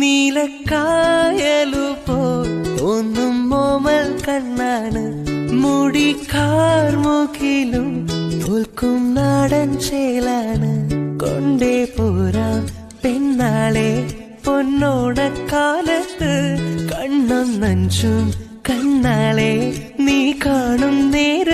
നീലക്കായലു പോൽ ഒന്നും മോമൽ കണ്ണാണ്. മുടി കാർമുഖിലും തോൽക്കും നാടൻ ചേലാണ്. കൊണ്ടേ പോരാം പെണ്ണാളെ പൊന്നോണക്കാലത്ത് കണ്ണും നഞ്ചും കണ്ണാളെ. നീ കാണും നേര